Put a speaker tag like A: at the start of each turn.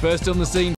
A: First on the scene